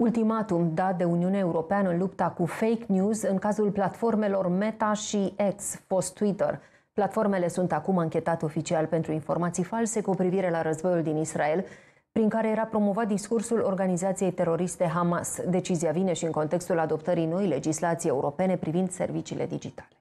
Ultimatum dat de Uniunea Europeană în lupta cu fake news în cazul platformelor Meta și X, fost Twitter. Platformele sunt acum anchetate oficial pentru informații false cu privire la războiul din Israel, prin care era promovat discursul organizației teroriste Hamas. Decizia vine și în contextul adoptării noi legislații europene privind serviciile digitale.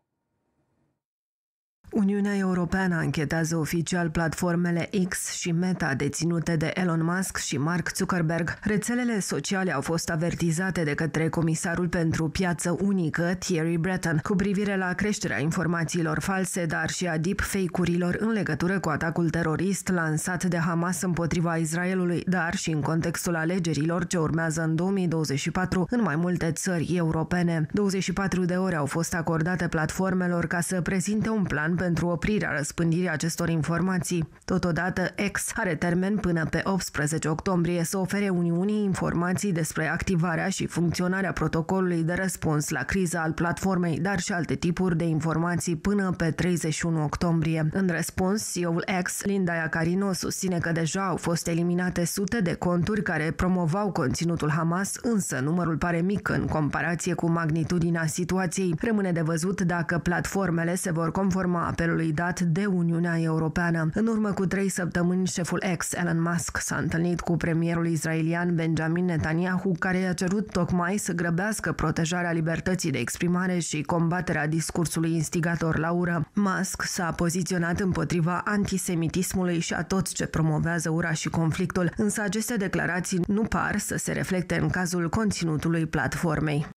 Uniunea Europeană anchetează oficial platformele X și Meta deținute de Elon Musk și Mark Zuckerberg. Rețelele sociale au fost avertizate de către comisarul pentru piață unică, Thierry Breton, cu privire la creșterea informațiilor false, dar și a deepfake-urilor în legătură cu atacul terorist lansat de Hamas împotriva Israelului, dar și în contextul alegerilor ce urmează în 2024 în mai multe țări europene. 24 de ore au fost acordate platformelor ca să prezinte un plan pentru oprirea răspândirii acestor informații. Totodată, X are termen până pe 18 octombrie să ofere Uniunii informații despre activarea și funcționarea protocolului de răspuns la criza al platformei, dar și alte tipuri de informații până pe 31 octombrie. În răspuns, CEO-ul X, Linda Iacarino, susține că deja au fost eliminate sute de conturi care promovau conținutul Hamas, însă numărul pare mic în comparație cu magnitudinea situației. Rămâne de văzut dacă platformele se vor conforma apelului dat de Uniunea Europeană. În urmă cu trei săptămâni, șeful ex, Elon Musk, s-a întâlnit cu premierul israelian Benjamin Netanyahu, care i-a cerut tocmai să grăbească protejarea libertății de exprimare și combaterea discursului instigator la ură. Musk s-a poziționat împotriva antisemitismului și a tot ce promovează ura și conflictul, însă aceste declarații nu par să se reflecte în cazul conținutului platformei.